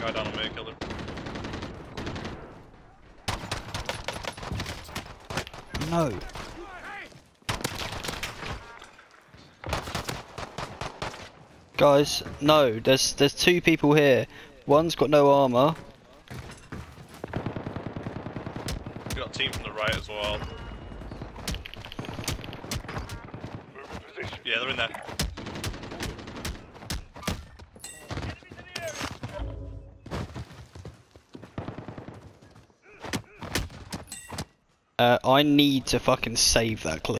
Guy down on me, killed him. No. Guys, no. There's there's two people here. One's got no armor. We got a team from the right as well. Yeah, they're in there. Uh, I need to fucking save that clip.